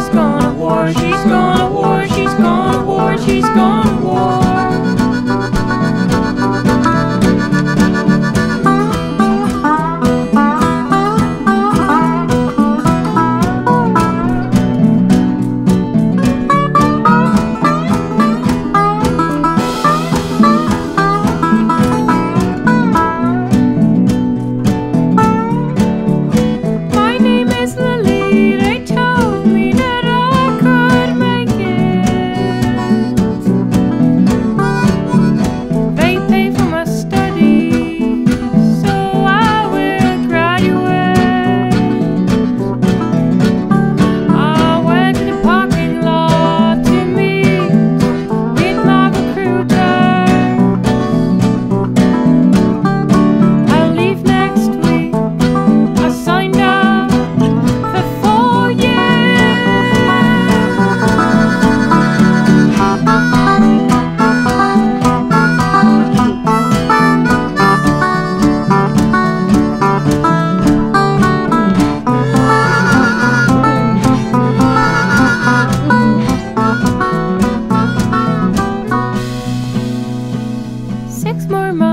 she's gonna war, she's gonna more money.